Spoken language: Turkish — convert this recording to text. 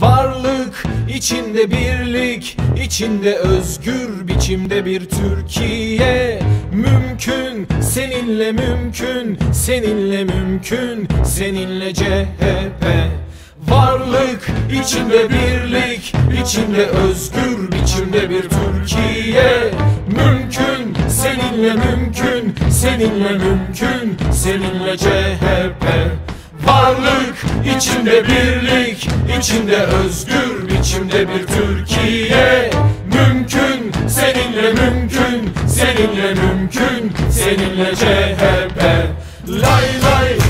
Varlık içinde birlik, içinde özgür biçimde bir Türkiye. Mümkün, seninle mümkün, seninle mümkün, seninle CHP Varlık içinde birlik, içinde özgür biçimde bir Türkiye. Mümkün, seninle mümkün, seninle mümkün, seninle CHP varlık içinde birlik içinde özgür biçimde bir Türkiye. Mümkün seninle mümkün seninle mümkün seninle CHP Lay lay